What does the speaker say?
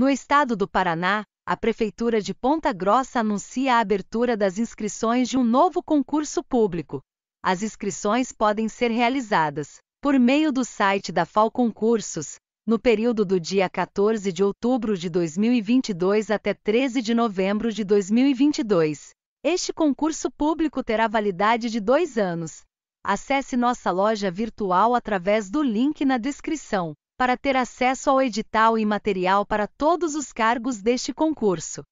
No estado do Paraná, a Prefeitura de Ponta Grossa anuncia a abertura das inscrições de um novo concurso público. As inscrições podem ser realizadas por meio do site da FAO Concursos, no período do dia 14 de outubro de 2022 até 13 de novembro de 2022. Este concurso público terá validade de dois anos. Acesse nossa loja virtual através do link na descrição para ter acesso ao edital e material para todos os cargos deste concurso.